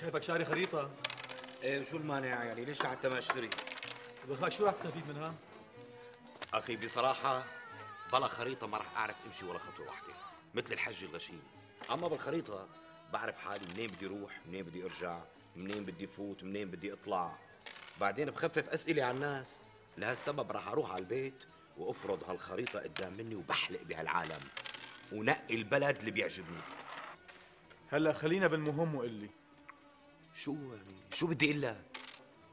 شايفك شاري خريطة. إيه شو المانع يعني؟ ليش قعدت ما أشتري؟ دخلك شو رح تستفيد منها؟ أخي بصراحة بلا خريطة ما راح أعرف إمشي ولا خطوة واحدة مثل الحج الغشيم. أما بالخريطة بعرف حالي منين بدي أروح منين بدي أرجع منين بدي فوت منين بدي أطلع. بعدين بخفف أسئلة على الناس لهالسبب راح أروح على البيت وأفرض هالخريطة قدام مني وبحلق بهالعالم ونقي البلد اللي بيعجبني. هلا خلينا بالمهم وقل لي. شو يعني شو بدي أقول لك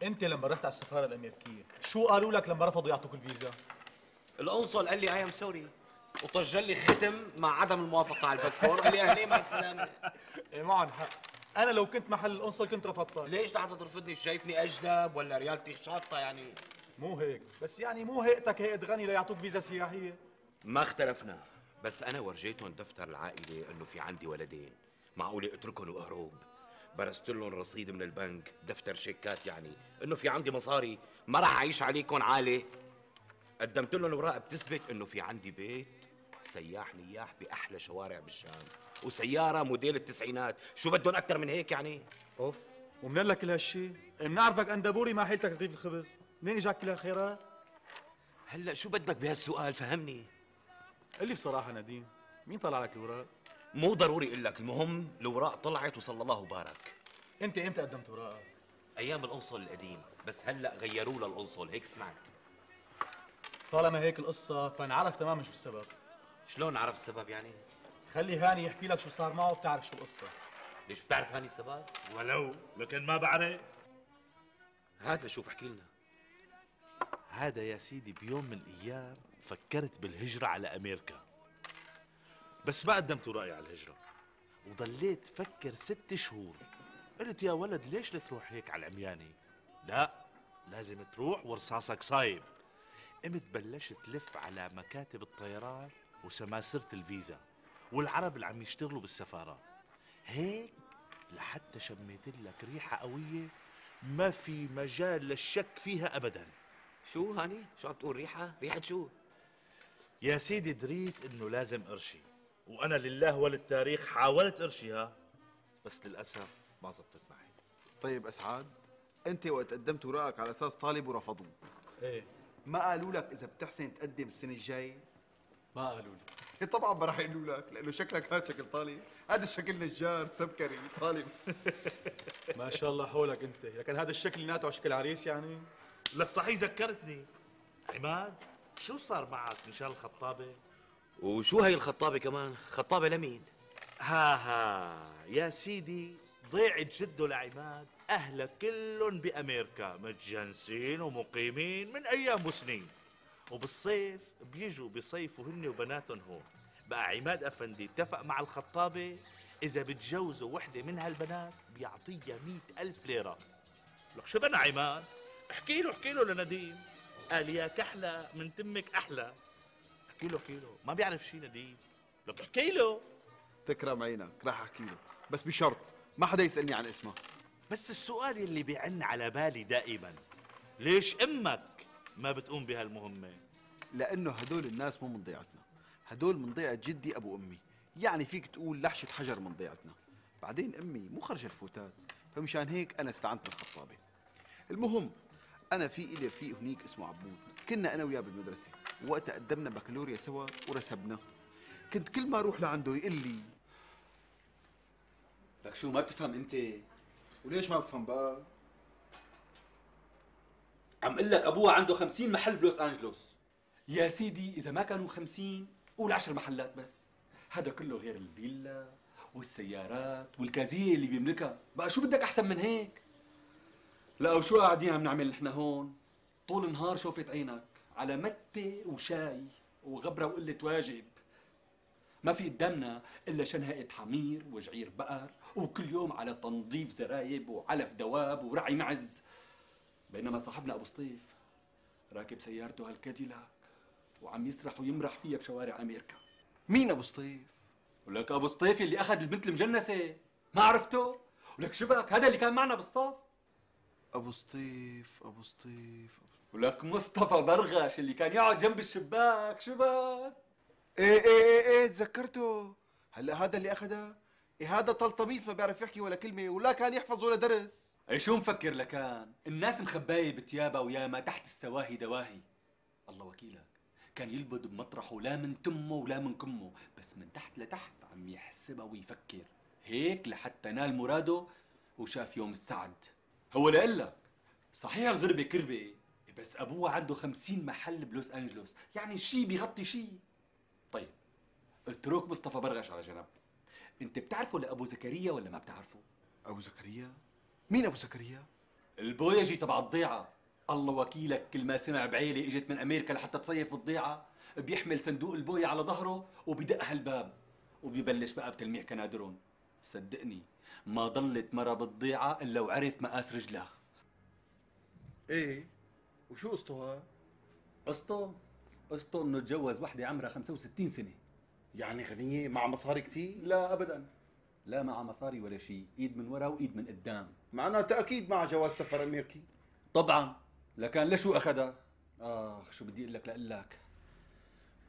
أنت لما رحت على السفارة الأمريكية شو قالوا لك لما رفضوا يعطوك الفيزا؟ القنصل قال لي I am sorry وطج لي ختم مع عدم الموافقة على الباسبور. قال لي اهلين مع السلامه إيه معهم حق. أنا لو كنت محل القنصل كنت رفضتك ليش لحتى ترفضني؟ شايفني أجدب ولا ريالتي شاطة يعني؟ مو هيك. بس يعني مو هيئتك هيئه غني ليعطوك فيزا سياحية. ما اختلفنا. بس أنا ورجيتهم دفتر العائلة إنه في عندي ولدين. معقولة أتركهم وأهرب؟ أبرزت لهم رصيد من البنك دفتر شيكات يعني. إنه في عندي مصاري ما راح أعيش عليكم عالة. قدمت لهم اوراق بتثبت إنه في عندي بيت. سياح نياح بأحلى شوارع بالشام. وسيارة موديل التسعينات. شو بدهم أكثر من هيك يعني؟ أوف ومنين لك كل هالشيء؟ بنعرفك اندبوري ما حيلتك رغيف الخبز. منين إجاك كل هالخيرات؟ هلأ شو بدك بهالسؤال؟ فهمني. قل لي بصراحة نديم مين طلع لك الاوراق؟ مو ضروري أقول لك المهم الاوراق طلعت وصلى الله وبارك. انت إمتى قدمت اوراقك؟ أيام القنصل القديم بس هلأ غيروا له القنصل هيك سمعت. طالما هيك القصة فنعرف تماما شو السبب. شلون عرف السبب يعني؟ خلي هاني يحكي لك شو صار معه بتعرف شو القصة. ليش بتعرف هاني السبب؟ ولو لكن ما بعرف. هات لشوف احكي لنا. هذا يا سيدي بيوم من الأيام فكرت بالهجرة على أمريكا. بس ما قدمت رايي على الهجرة. وضليت فكر ست شهور. قلت يا ولد ليش تروح هيك على العمياني لا لازم تروح ورصاصك صايب قمت بلشت لف على مكاتب الطيران وسماسرة الفيزا. والعرب اللي عم يشتغلوا بالسفارات هيك لحتى شميت لك ريحة قوية ما في مجال للشك فيها أبدا. شو هاني؟ شو عم تقول ريحة؟ ريحة شو؟ يا سيدي دريت إنه لازم أرشي. وأنا لله وللتاريخ حاولت إرشيها بس للأسف ما زبطت معي. طيب اسعاد أنت وقت قدمت اوراقك على أساس طالب ورفضوك إيه. ما قالوا لك إذا بتحسن تقدم السنة الجاية؟ ما قالوا لي. طبعا ما راح يقولوا لك لأنه شكلك هذا شكل طالب. هذا الشكل نجار سبكري طالب. ما شاء الله حولك أنت. لكن هذا الشكل ناتو على شكل عريس يعني؟ لك صحيح ذكرتني. عماد شو صار معك مشان الخطابة؟ وشو هي الخطابة كمان؟ خطابة لمين؟ ها ها. يا سيدي ضيعة جده لعماد أهله كلهم بأمريكا. متجنسين ومقيمين من أيام وسنين. وبالصيف بيجوا بيصيفوا هن وبناتهم هون. بقى عماد أفندي اتفق مع الخطابة. إذا بتجوزوا وحدة من هالبنات بيعطيها مئة ألف ليرة. لك شو بنا عماد؟ احكي له احكي له لنديم قال يا كحلة من تمك أحلى. احكي له احكي له ما بيعرف شي نديم لك احكي له. تكرم عينك راح أحكي له. بس بشرط ما حدا يسألني عن اسمها بس السؤال اللي بيعن على بالي دائما ليش أمك ما بتقوم بهالمهمة؟ لأنه هدول الناس مو من ضيعتنا. هدول من ضيعة جدي أبو أمي. يعني فيك تقول لحشة حجر من ضيعتنا. بعدين أمي مو خرج الفوتات. فمشان هيك أنا استعنت بالخطابة. المهم أنا في إلي رفيق هنيك اسمه عبود. كنا أنا وياه بالمدرسة. وقتها قدمنا بكالوريا سوا ورسبنا كنت كل ما أروح لعنده يقول لي لك شو ما بتفهم أنت؟ وليش ما بفهم بقى؟ عم قل لك أبوها عنده 50 محل بلوس أنجلوس. يا سيدي إذا ما كانوا 50 قول 10 محلات بس. هذا كله غير الفيلا والسيارات والكازيه اللي بيملكها. بقى شو بدك أحسن من هيك؟ لا وشو قاعدين عم نعمل نحن هون؟ طول النهار شوفت عينك. على متة وشاي وغبرة وقلة واجب. ما في قدامنا إلا شنهقة حمير وجعير بقر وكل يوم على تنظيف زرايب وعلف دواب ورعي معز. بينما صاحبنا أبو سطيف راكب سيارته هالكاديلاك وعم يسرح ويمرح فيها بشوارع أمريكا. مين أبو سطيف؟ ولك أبو سطيف اللي أخذ البنت المجنسة. ما عرفته؟ ولك شبك هذا اللي كان معنا بالصف. أبو سطيف أبو سطيف ولك مصطفى برغش اللي كان يقعد جنب الشباك شبك إيه إيه إيه إيه تذكرته؟ هلا هذا اللي اخذها إيه هذا طلطميس ما بيعرف يحكي ولا كلمة ولا كان يحفظ ولا درس. أي شو مفكر لكان الناس مخباية بتيابها وياما تحت السواهي دواهي. الله وكيلك. كان يلبد بمطرحه لا من تمه ولا من كمه بس من تحت لتحت عم يحسبها ويفكر. هيك لحتى نال مراده وشاف يوم السعد. هو لقلك صحيح الغربة كربة. بس أبوها عنده خمسين محل بلوس أنجلوس. يعني شي بيغطي شي. طيب اترك مصطفى برغش على جنب. أنت بتعرفه لأبو زكريا ولا ما بتعرفه؟ أبو زكريا؟ مين أبو زكريا؟ البويجي تبع الضيعة. الله وكيلك كل ما سمع بعيلة إجت من أمريكا لحتى تصيف بالضيعة بيحمل صندوق البوية على ظهره وبدق هالباب وبيبلش بقى بتلميح كنادرون. صدقني ما ضلت مرة بالضيعة إلا وعرف مقاس رجلها. إيه؟ وشو قصته؟ قصته؟ قصته إنه تجوز وحدة عمرها 65 سنة. يعني غنية؟ مع مصاري كتير؟ لا ابدا. لا مع مصاري ولا شيء إيد من ورا وإيد من قدام. معناتها أكيد مع جواز سفر أمريكي. طبعا. لكان لشو أخذها؟ آخ شو بدي أقول لك لك.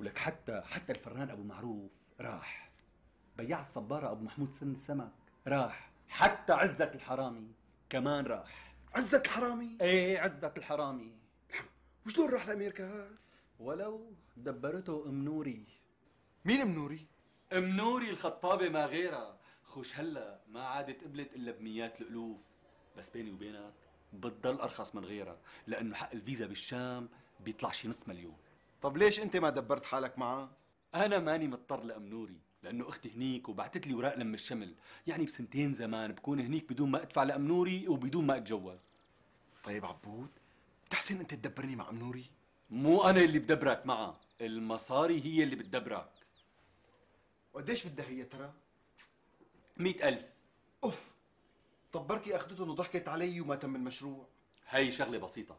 ولك حتى حتى الفران أبو معروف راح. بياع الصبارة أبو محمود سن السمك. راح. حتى عزة الحرامي كمان راح. عزة الحرامي؟ إيه عزة الحرامي. وشلون راح لأمريكا هاد؟ ولو دبرته أم نوري مين منوري؟ أم نوري الخطابة ما غيرها خش هلا ما عادت قبلت إلا بميات الألوف بس بيني وبينك بتضل أرخص من غيرها لأنه حق الفيزا بالشام بيطلع شي نص مليون طب ليش أنت ما دبرت حالك معه؟ أنا ماني مضطر لأم نوري لأنه أختي هنيك وبعتت لي وراق لم الشمل يعني بسنتين زمان بكون هنيك بدون ما أدفع لأم نوري وبدون ما أتجوز طيب عبود بتحسن أنت تدبرني مع منوري؟ مو أنا اللي بدبرك معها المصاري هي اللي بتدبرك. وقديش بدها هي ترى؟ مئة ألف. أوف! طب بركي أخذتهم وضحكت علي وما تم المشروع. هي شغلة بسيطة.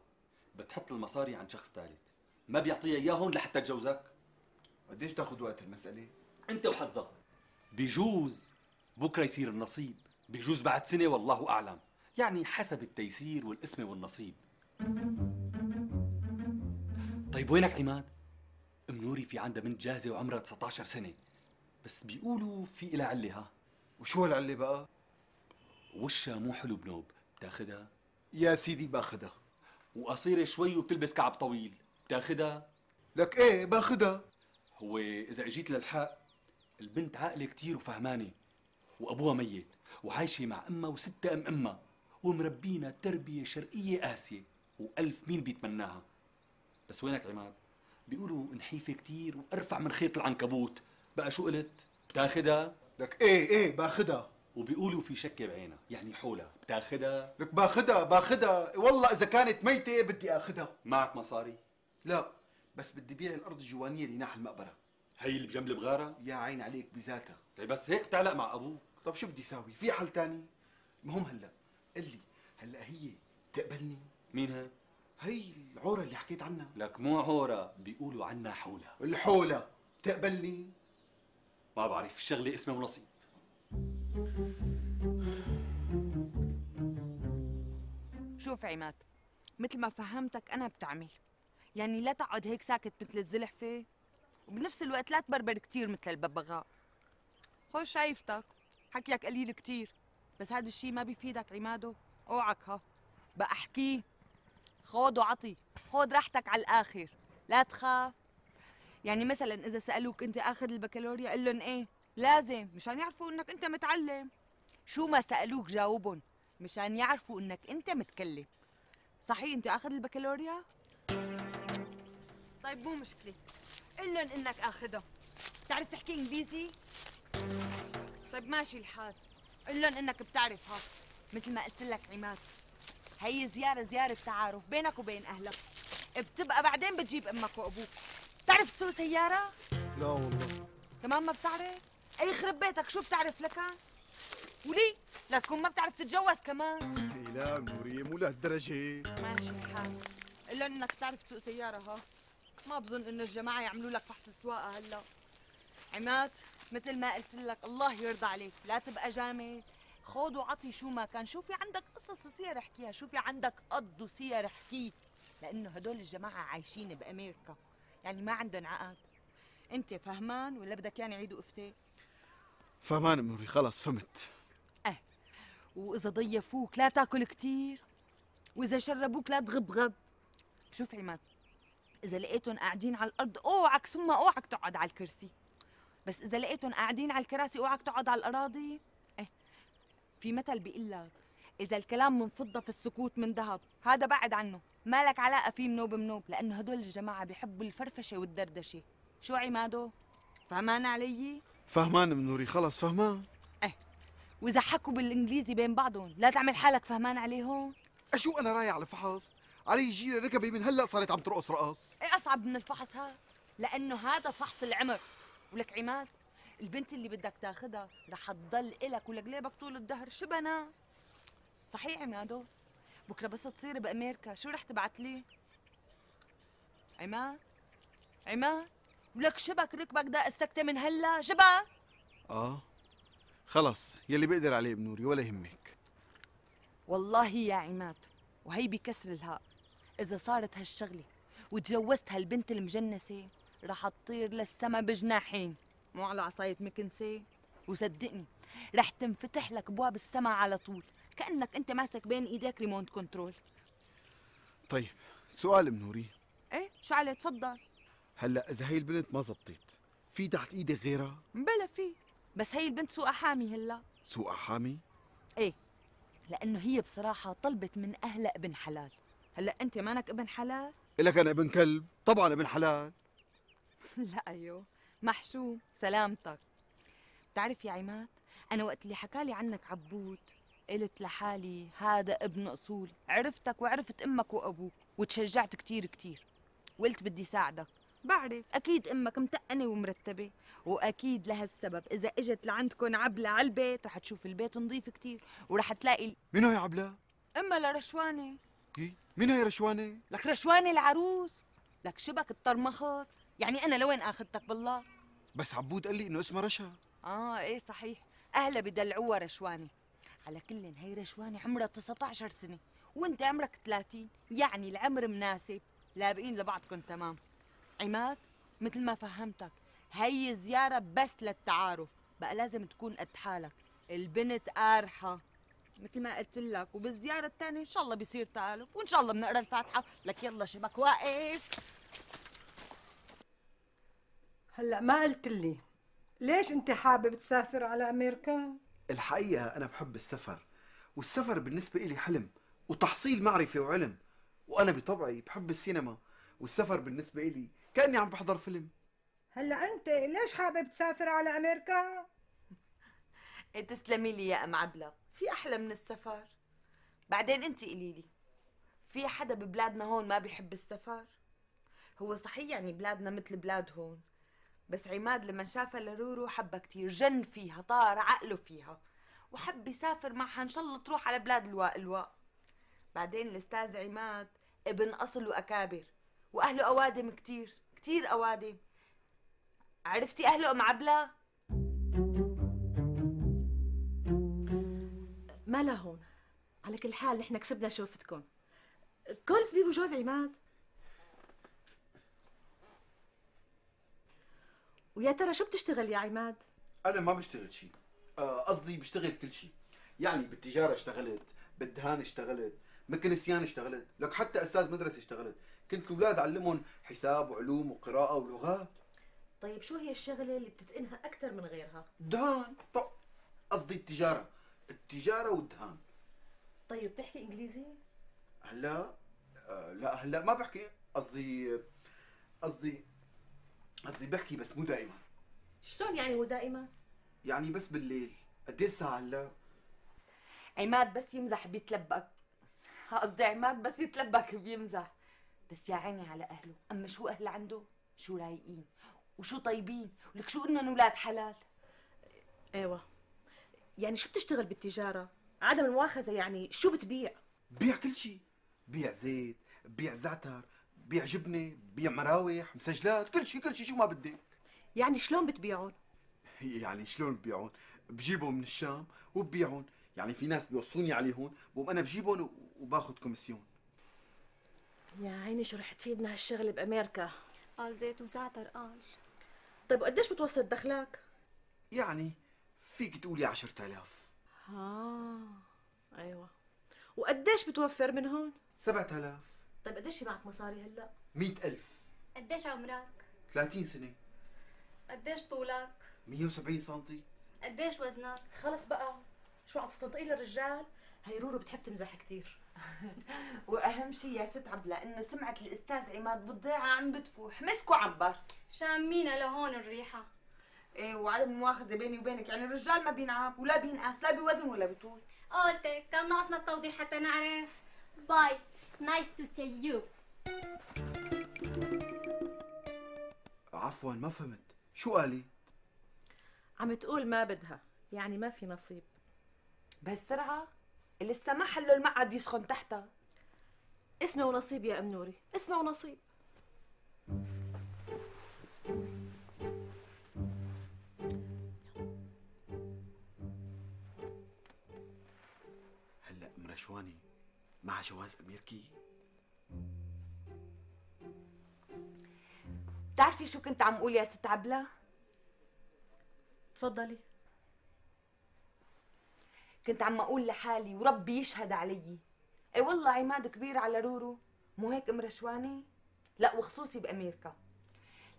بتحط المصاري عند شخص ثالث. ما بيعطيها إياهم لحتى تجوزك قديش تاخذ وقت المسألة؟ أنت وحظك. بيجوز بكرة يصير النصيب. بيجوز بعد سنة والله أعلم. يعني حسب التيسير والقسمه والنصيب. طيب وينك عماد؟ أم نوري في عندها بنت جاهزة وعمرها 19 سنة. بس بيقولوا في إلها علة ها؟ وشو هالعلة بقى؟ وشها مو حلو بنوب. بتاخدها؟ يا سيدي باخدها. وقصيرة شوي وبتلبس كعب طويل. بتاخدها؟ لك إيه باخدها. هو إذا إجيت للحق البنت عاقلة كتير وفهمانة وأبوها ميت وعايشة مع أمها وستة أم أمها ومربينا تربية شرقية قاسية. وألف مين بيتمناها. بس وينك عماد؟ بيقولوا نحيفة كتير وأرفع من خيط العنكبوت. بقى شو قلت؟ بتاخدها؟ لك إيه إيه باخدها. وبيقولوا في شكه بعينها يعني حولها. بتاخدها؟ لك باخدها باخدها. والله إذا كانت ميتة بدي آخدها. معك مصاري؟ لا بس بدي بيع الأرض الجوانية اللي ناحية المقبرة. هي اللي بجنب البغارة؟ يا عين عليك بذاتها. طيب بس هيك تعلق مع أبوك. طب شو بدي ساوي في حل تاني؟ المهم هلأ قل لي هلأ هي تقبلني؟ مين هي هي العورة اللي حكيت عنها. لك مو عورة بيقولوا عنا حولها الحولة. تقبلني؟ ما بعرف الشغلة اسمها ونصيب. شوف عماد مثل ما فهمتك أنا بتعمل. يعني لا تقعد هيك ساكت مثل الزلحفه وبنفس الوقت لا تبربر كتير مثل الببغاء. خش شايفتك. حكيك قليل كتير. بس هذا الشيء ما بيفيدك عماده. أوعك ها. بقى احكيه خود وعطي. خود راحتك على الآخر. لا تخاف. يعني مثلا إذا سألوك أنت اخذ البكالوريا قل لهم إيه؟ لازم. مشان يعرفوا إنك أنت متعلم. شو ما سألوك جاوبهم. مشان يعرفوا إنك أنت متكلم. صحيح أنت اخذ البكالوريا؟ طيب مو مشكلة. قل لهم إنك اخذها بتعرف تحكي إنجليزي؟ طيب ماشي الحال. قل لهم إنك بتعرف ها مثل ما قلت لك عماد. هي زيارة زيارة تعارف بينك وبين أهلك. بتبقى بعدين بتجيب أمك وأبوك. بتعرف تسوق سيارة؟ لا والله. كمان ما بتعرف؟ اي يخرب بيتك شو بتعرف لكان ولي لا تكون ما بتعرف تتجوز كمان. إيه لا نورية مو لهالدرجة ماشي الحال إلا إنك تعرف تسوق سيارة ها؟ ما بظن إنه الجماعة يعملوا لك فحص سواقه هلا. عماد مثل ما قلت لك الله يرضى عليك. لا تبقى جامد خود وعطي شو ما كان. شو في عندك قصص وسير احكيها. شو في عندك قد وسير احكيه لأنه هدول الجماعة عايشين بأمريكا. يعني ما عندهم عقد. أنت فهمان ولا بدك يعني عيد وافتاء فهمان أم نوري خلص فهمت. وإذا ضيفوك لا تاكل كتير. وإذا شربوك لا تغبغب. شوف عماد إذا لقيتهم قاعدين على الأرض أوعك ثم أوعك تقعد على الكرسي. بس إذا لقيتهم قاعدين على الكراسي أوعك تقعد على الأراضي. في مثل بيقول لك إذا الكلام من فضة فالسكوت من ذهب. هذا بعد عنه. مالك علاقة فيه منوب منوب لأنه هدول الجماعة بيحبوا الفرفشة والدردشة. شو عمادو فهمان علي؟ فهمان ام نوري خلص فهمان. وإذا حكوا بالإنجليزي بين بعضهم لا تعمل حالك فهمان عليهم اشو أنا رايح على فحص؟ علي جيرة ركبي من هلأ صارت عم ترقص رقص. إيه أصعب من الفحص هذا لأنه هذا فحص العمر. ولك عماد البنت اللي بدك تاخدها رح تضل إلك ولقليبك طول الدهر. شبنا صحيح عمادو. بكرة بس تصير بأمريكا. شو رح تبعت لي عماد؟ عماد؟ ولك شبك ركبك داق السكتة من هلا. شبك؟ آه. خلص يلي بقدر عليه ام نوري ولا يهمك. والله يا عماد وهي بكسر الهاء. إذا صارت هالشغلة وتجوزت هالبنت المجنسة رح تطير للسما بجناحين. مو على عصاية مكنسة وصدقني رح تنفتح لك ابواب السما على طول. كأنك أنت ماسك بين إيديك remote control. طيب سؤال أم نوري. إيه؟ شو عليه؟ تفضل. هلأ إذا هي البنت ما زبطت في تحت إيدك غيرها؟ بلا في. بس هي البنت سوقها حامي هلأ. سوق حامي؟ إيه لأنه هي بصراحة طلبت من أهلها ابن حلال. هلأ أنت مانك ابن حلال؟ لك أنا ابن كلب؟ طبعا ابن حلال. لا أيوه. محشوم سلامتك. بتعرف يا عماد أنا وقت اللي حكالي عنك عبود قلت لحالي هذا ابن أصول عرفتك وعرفت أمك وأبوك وتشجعت كتير كتير. وقلت بدي ساعدك. بعرف. أكيد أمك متقنة ومرتبة وأكيد لهالسبب إذا إجت لعندكم عبلة على البيت رح تشوف البيت نظيف كتير ورح تلاقي مين هي عبلة؟ أمها لرشوانة. إيه؟ مين هي رشوانة؟ لك رشوانة العروس لك شبك الطرمخات. يعني أنا لوين آخذتك بالله؟ بس عبود قال لي إنه اسمها رشا. آه إيه صحيح. اهلها بدلعوها رشوانه على كل هي رشوانه عمرها 19 سنة وأنت عمرك 30 يعني العمر مناسب. لابقين لبعضكم تمام. عماد مثل ما فهمتك هي زيارة بس للتعارف. بقى لازم تكون قد حالك. البنت قارحة. مثل ما قلت لك وبالزيارة الثانية إن شاء الله بيصير تآلف وإن شاء الله بنقرأ الفاتحة. لك يلا شبك واقف. هلأ ما قلت لي. ليش انت حابب تسافر على أمريكا؟ الحقيقة أنا بحب السفر والسفر بالنسبة إلي حلم وتحصيل معرفة وعلم وأنا بطبعي بحب السينما والسفر بالنسبة إلي كأني عم بحضر فيلم. هلأ أنت ليش حابب تسافر على أمريكا؟ إيه تسلمي لي يا أم عبلة. في أحلى من السفر؟ بعدين أنت قولي لي في حدا ببلادنا هون ما بيحب السفر؟ هو صحيح يعني بلادنا مثل بلاد هون. بس عماد لما شافها لرورو حبها كتير جن فيها طار عقله فيها وحب يسافر معها. إن شاء الله تروح على بلاد الواء الواء بعدين الأستاذ عماد ابن أصل وأكابر وأهله أوادم كتير كتير أوادم. عرفتي أهله ام عبله ما لا هون على كل حال نحن كسبنا شوفتكم. كل زبيب وجوز عماد؟ ويا ترى شو بتشتغل يا عماد؟ أنا ما بشتغل شيء. آه، قصدي بشتغل كل شيء. يعني بالتجارة اشتغلت بالدهان اشتغلت مكنسيان اشتغلت. لك حتى أستاذ مدرسة اشتغلت. كنت الأولاد أعلمهم حساب وعلوم وقراءة ولغات. طيب شو هي الشغلة اللي بتتقنها أكثر من غيرها؟ دهان. طب قصدي التجارة. التجارة والدهان. طيب بتحكي إنجليزي؟ هلا آه لا هلا ما بحكي. قصدي قصدي قصدي بحكي بس مو دائما. شلون يعني مو دائما؟ يعني بس بالليل. قد إيه الساعة هلا؟ عماد بس يمزح بيتلبك. ها قصدي عماد بس يتلبك بيمزح. بس يا عيني على أهله. أما شو أهل عنده؟ شو رايقين؟ وشو طيبين؟ ولك شو انهم أولاد حلال؟ إيوه. يعني شو بتشتغل بالتجارة؟ عدم المؤاخذة يعني شو بتبيع؟ بيع كل شيء بيع زيت بيع زعتر بيع جبنة بيع مراوح مسجلات كل شيء كل شيء شو ما بدك يعني شلون بتبيعون؟ يعني شلون ببيعون؟ بجيبهم من الشام وببيعهم يعني في ناس بيوصوني عليهم بقوم أنا بجيبهم وباخذ كوميسيون. يا عيني شو رح تفيدنا هالشغلة بامريكا قال زيت وزعتر قال. طيب وقديش بتوصل دخلك؟ يعني فيك تقولي عشرة آلاف. آه أيوه. وقديش بتوفر من هون؟ سبعة آلاف. طيب قديش في معك مصاري هلا؟ مئة ألف. قديش عمرك؟ ثلاثين سنة. قديش طولك؟ مية وسبعين سنتي. قديش وزنك؟ خلص بقى. شو عم تستنطقي للرجال؟ هي رورو بتحب تمزح كثير وأهم شيء يا ست عبلة إنه سمعة الأستاذ عماد بالضيعة عم بتفوح. مسك وعبر شامينا لهون الريحة. إيه وعدم المؤاخذة بيني وبينك يعني الرجال ما بينعب ولا بينقاس لا بوزن ولا بطول. قلتك كان ناقصنا التوضيح حتى نعرف. bye. Nice to see you عفوا ما فهمت. شو قالي؟ عم تقول ما بدها. يعني ما في نصيب. بهالسرعة اللي السماح له المقعد يسخن تحتها. اسمه ونصيب يا أم نوري. اسمه ونصيب. مع جواز امريكي بتعرفي شو كنت عم أقول يا ست عبلة؟ تفضلي. كنت عم أقول لحالي وربي يشهد علي. إي والله عماد كبير على رورو مو هيك أم رشواني؟ لا وخصوصي بامريكا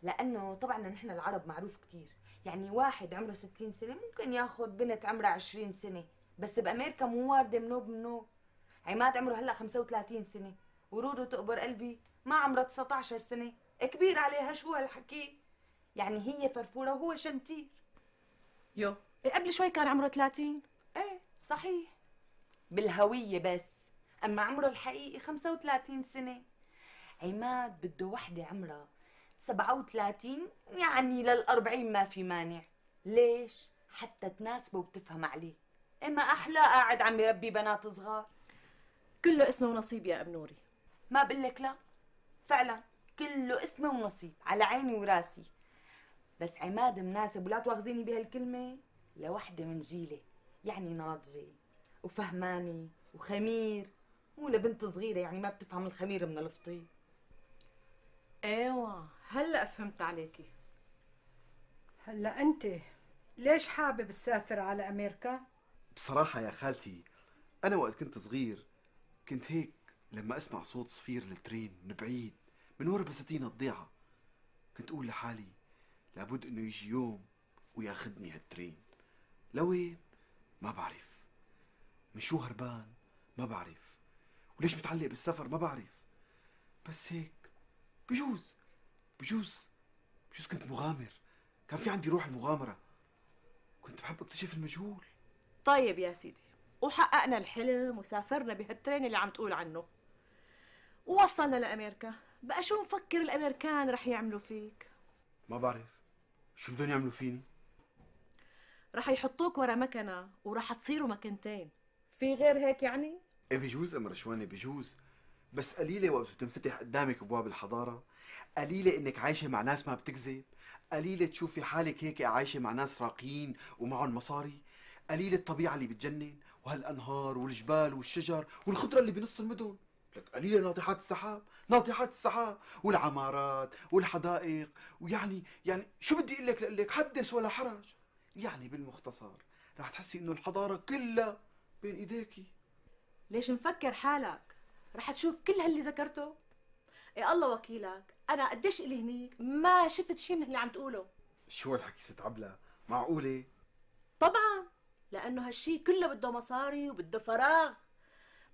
لأنه طبعا نحن العرب معروف كتير. يعني واحد عمره 60 سنة ممكن ياخذ بنت عمرها 20 سنة بس بامريكا مو واردة منوب منوب عماد عمره هلا 35 سنة. ورورو تقبر قلبي ما عمرها 19 سنة. كبير عليها شو هالحكي؟ يعني هي فرفورة وهو شنتير يو. إيه قبل شوي كان عمره 30 إيه صحيح. بالهوية بس. أما عمره الحقيقي 35 سنة. عماد بده وحدة عمرها. 37 يعني للأربعين ما في مانع. ليش؟ حتى تناسبه وتفهم عليه. إما أحلى قاعد عم يربي بنات صغار. كله اسمه ونصيب يا ام نوري. ما بقلك لا. فعلا كله اسمه ونصيب على عيني وراسي. بس عماد مناسب ولا تواخذيني بهالكلمة؟ لوحدة من جيلي يعني ناضجة وفهماني وخمير. مو لبنت صغيرة يعني ما بتفهم الخمير من الفطير أيوه هلأ فهمت عليكي. هلأ أنت ليش حابب تسافر على أمريكا؟ بصراحة يا خالتي أنا وقت كنت صغير كنت هيك لما أسمع صوت صفير الترين من بعيد من ورا بساتين الضيعة. كنت أقول لحالي لابد إنه يجي يوم وياخدني هالترين. لوين؟ ما بعرف. من شو هربان؟ ما بعرف. وليش متعلق بالسفر؟ ما بعرف. بس هيك. بجوز بجوز بجوز كنت مغامر. كان في عندي روح المغامرة. كنت بحب أكتشف المجهول. طيب يا سيدي. وحققنا الحلم وسافرنا بهالترين اللي عم تقول عنه. ووصلنا لامريكا بقى شو مفكر الامريكان رح يعملوا فيك؟ ما بعرف. شو بدهم يعملوا فيني؟ رح يحطوك ورا مكنة ورح تصيروا مكنتين. في غير هيك يعني؟ إيه بجوز ام رشواني بجوز. بس قليلة وقت بتنفتح قدامك أبواب الحضارة. قليلة إنك عايشة مع ناس ما بتكذب. قليلة تشوفي حالك هيك عايشة مع ناس راقيين ومعهم مصاري. قليلة الطبيعة اللي بتجنن وهالأنهار والجبال والشجر والخضرة اللي بنص المدن. لك قليلة ناطحات السحاب ناطحات السحاب والعمارات والحدائق. ويعني يعني شو بدي أقول لك؟ لك حدث ولا حرج. يعني بالمختصر رح تحسي إنه الحضارة كلها بين ايديكي ليش مفكر حالك؟ رح تشوف كل هاللي ذكرته؟ يا الله وكيلك أنا قديش إلي هنيك ما شفت شيء من اللي عم تقوله. شو هالحكي ست عبلة؟ معقولة؟ طبعا. لأنه هالشي كله بده مصاري وبده فراغ.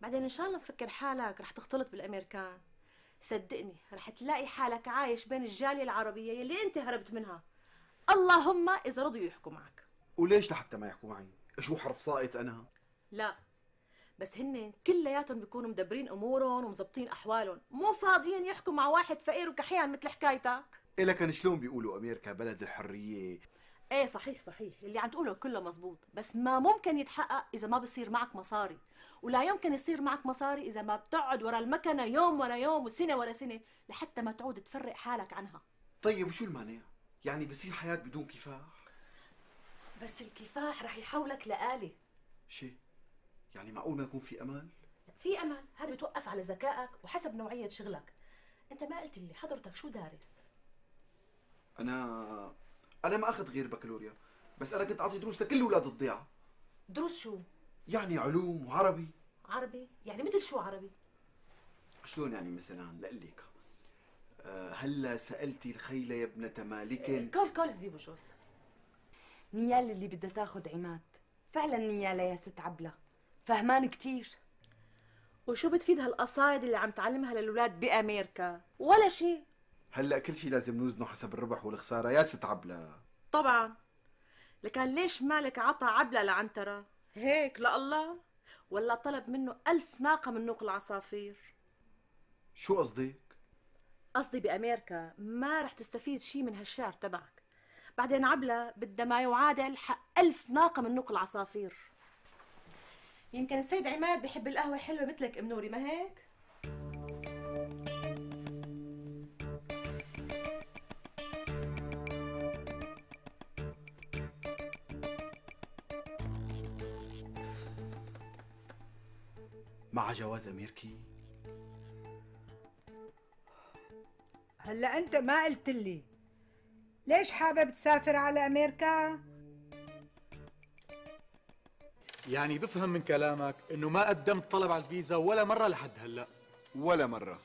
بعدين إن شاء الله مفكر حالك رح تختلط بالأمريكان. صدقني رح تلاقي حالك عايش بين الجالية العربية يلي أنت هربت منها. اللهم إذا رضوا يحكوا معك. وليش لحتى ما يحكوا معي؟ شو حرف ساقط أنا؟ لا بس هن كلياتهم بيكونوا مدبرين أمورهم ومزبطين أحوالهم. مو فاضيين يحكوا مع واحد فقير وكحيان مثل حكايتك. إلا كان شلون بيقولوا أمريكا بلد الحرية؟ إيه صحيح صحيح. اللي عم تقوله كله مزبوط. بس ما ممكن يتحقق إذا ما بصير معك مصاري. ولا يمكن يصير معك مصاري إذا ما بتقعد ورا المكنة يوم ورا يوم وسنة ورا سنة لحتى ما تعود تفرق حالك عنها. طيب وشو المانع؟ يعني بصير حياة بدون كفاح؟ بس الكفاح رح يحولك لآلة. شي؟ يعني معقول ما يكون في أمل؟ في أمل. هذا بتوقف على ذكائك وحسب نوعية شغلك. أنت ما قلت لي حضرتك شو دارس؟ أنا أنا ما أخذ غير بكالوريا بس أنا كنت أعطي دروس لكل أولاد الضيعة. دروس شو؟ يعني علوم وعربي. عربي؟ يعني مثل شو عربي؟ شلون يعني مثلا؟ لقلك أه هلا سألتي الخيل يا ابنة مالك. كول كول زبيب وجوز نيال اللي بدها تاخد عماد. فعلا نيالة يا ست عبلة. فهمان كتير. وشو بتفيد هالقصايد اللي عم تعلمها للولاد بامريكا ولا شيء. هلا كل شيء لازم نوزنه حسب الربح والخسارة. يا ست عبله طبعا. لكان ليش مالك عطى عبلة لعنترة؟ هيك لا الله ولا طلب منه ألف ناقة من نوق العصافير. شو قصدك؟ قصدي بأمريكا ما رح تستفيد شي من هالشعر تبعك. بعدين عبلة بدها ما يعادل حق ألف ناقة من نوق العصافير. يمكن السيد عماد بحب القهوة حلوة مثلك أم نوري ما هيك؟ مع جواز امريكي هلا أنت ما قلت لي. ليش حابب تسافر على أمريكا يعني بفهم من كلامك إنه ما قدمت طلب على الفيزا ولا مرة لحد هلأ. ولا مرة.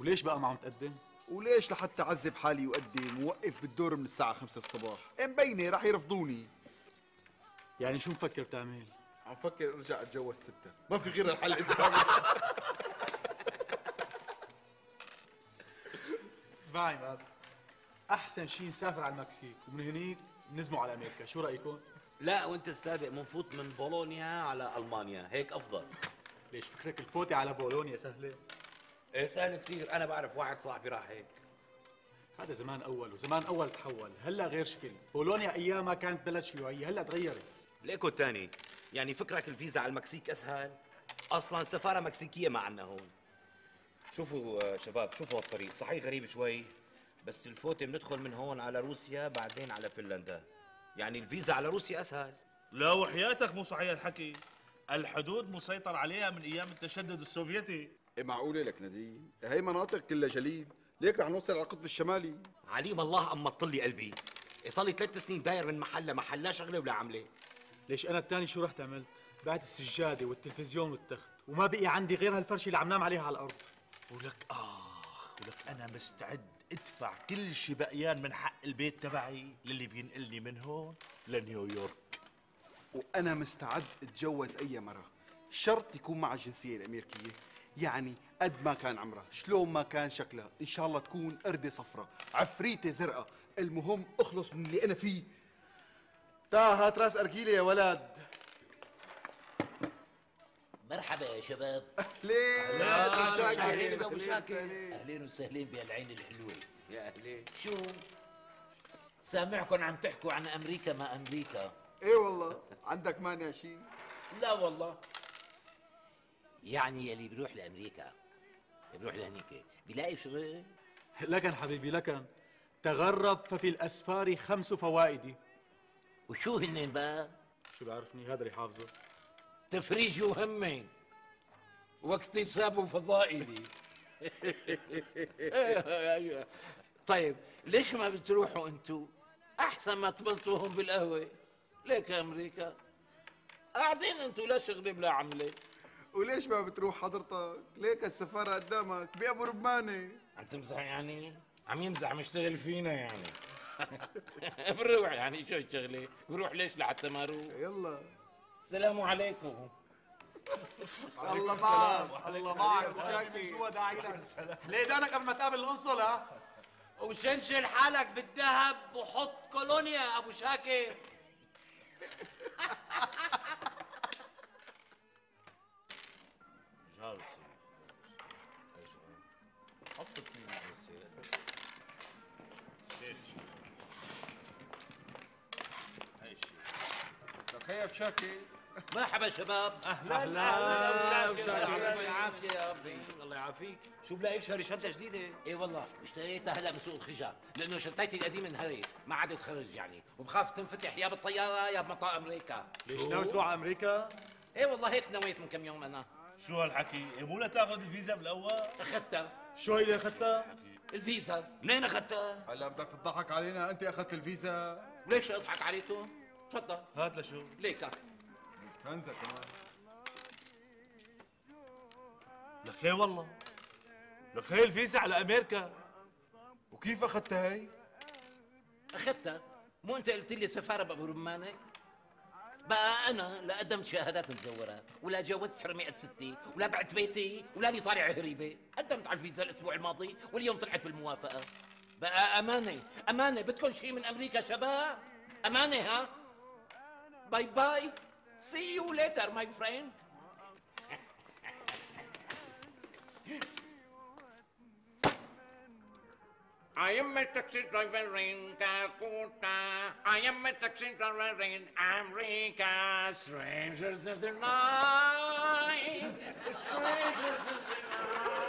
وليش بقى ما عم تقدم؟ وليش لحتى أعذب حالي وأقدم ووقف بالدور من الساعة 5 الصباح؟ مبينه رح يرفضوني. يعني شو مفكر تعمل؟ عم فكر ارجع اتجوز ستة ما في غير الحل قدامي اسمعي ماد أحسن شيء نسافر على المكسيك ومن هنيك نزموا على أمريكا. شو رأيكم؟ لا وأنت الصادق منفوت من بولونيا على ألمانيا. هيك أفضل. ليش فكرك الفوتة على بولونيا سهلة؟ إيه سهل كثير. أنا بعرف واحد صاحبي راح هيك. هذا زمان أول وزمان أول تحول. هلا غير شكل. بولونيا ايامها كانت بلد شيوعيه هلا تغيرت. ليكو الثاني. يعني فكرك الفيزا على المكسيك أسهل؟ أصلا سفارة مكسيكية ما عندنا هون. شوفوا آه، شباب شوفوا الطريق صحيح غريب شوي بس الفوتة بندخل من هون على روسيا بعدين على فنلندا. يعني الفيزا على روسيا أسهل. لا وحياتك مو صحيح الحكي. الحدود مسيطر عليها من أيام التشدد السوفيتي. إيه معقولة لك نديم؟ هي مناطق كلها جليد ليك رح نوصل على القطب الشمالي. عليم الله أما طلي قلبي. صار لي ثلاث سنين داير من محل لمحل لا شغلة ولا عملة. ليش أنا الثاني شو رحت عملت؟ بعت السجادة والتلفزيون والتخت وما بقي عندي غير هالفرشه اللي عم نام عليها على الأرض. ولك آخ ولك أنا مستعد أدفع كل شي بقيان من حق البيت تبعي للي بينقلني من هون لنيويورك. وأنا مستعد أتجوز أي مرة شرط يكون معها الجنسيه الأمريكية. يعني قد ما كان عمرها شلون ما كان شكلها. إن شاء الله تكون قردة صفرة عفريتة زرقاء. المهم أخلص من اللي أنا فيه تا هات راس ارجيلة يا ولد. مرحبا يا شباب. ليه أهلين أبو شاكر. أهلين وسهلين بهالعين الحلوة. يا أهلي شو؟ سامعكم عم تحكوا عن أمريكا ما أمريكا. إيه والله عندك مانع شيء لا والله. يعني يلي بيروح لأمريكا. بيروح لهنيك. بيلاقي شغل؟ لكن حبيبي لكن تغرب ففي الأسفار خمس فوائد وشو هن بقى شو بعرفني؟ هذا اللي حافظه. تفريج وهمين. واكتساب فضائلي. طيب ليش ما بتروحوا انتو؟ أحسن ما تبلطوهم بالقهوة. ليك يا أمريكا. قاعدين انتو لا شغل بلا عملة. وليش ما بتروح حضرتك؟ ليك السفارة قدامك. بأبو ربانة عم تمزح يعني؟ عم يمزح مشتغل فينا يعني. بروح يعني شو الشغلة؟ بروح ليش لحتى ما أروح؟ يلا. السلام عليكم. الله معك. الله معك. شو داعي لك ليه دانك قبل ما تقابل القنصل ها وشنشل حالك بالذهب وحط كولونيا أبو شاكر. تخيل بشاكر مرحبا شباب. أهلا. أهلا يعطيكم العافية يا ربي. الله يعافيك. شو بلاقيك شاري شنطة جديدة؟ إيه والله اشتريتها هلا من سوق الخجار لأنه شنطتي القديمة انهرت ما عاد تخرج يعني. وبخاف تنفتح يا بالطيارة يا بمطار أمريكا. ليش ناوي تروح على أمريكا؟ إيه والله هيك نويت من كم يوم أنا. شو هالحكي؟ إيه مو تأخذ الفيزا بالأول؟ أخذتها. شو هي اللي أخذتها؟ الفيزا. منين أخذتها؟ هلا بدك تضحك علينا أنت أخذت الفيزا. ليش أضحك عليكم؟ تفضل. هات لشو. ليك تعال. لفتانزا كمان. لك إيه والله. لك هي الفيزا على أمريكا. وكيف أخذتها هي؟ أخذتها؟ مو أنت قلت لي سفارة بأبو رمانه بقى أنا لا قدمت شهادات مزورة ولا جوزت حرمه ستي ولا بعت بيتي ولا لي طالع هريبة. قدمت على الفيزا الأسبوع الماضي واليوم طلعت بالموافقة. بقى امانه امانه بدكم شيء من أمريكا شباب؟ امانه ها؟ Bye-bye. See you later, my friend. I am a taxi driver in Calcutta. I am a taxi driver in America. Strangers of the night. Strangers of the night.